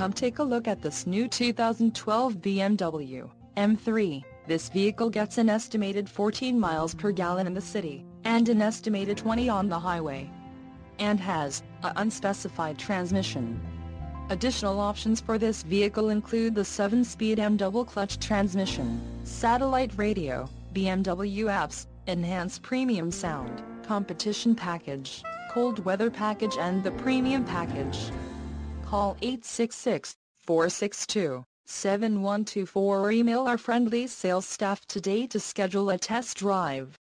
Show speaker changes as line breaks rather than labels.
Come take a look at this new 2012 BMW M3. This vehicle gets an estimated 14 miles per gallon in the city, and an estimated 20 on the highway. And has a unspecified transmission. Additional options for this vehicle include the 7-speed M double-clutch transmission, satellite radio, BMW apps, enhanced premium sound, competition package, cold weather package and the premium package. Call 866-462-7124 or email our friendly sales staff today to schedule a test drive.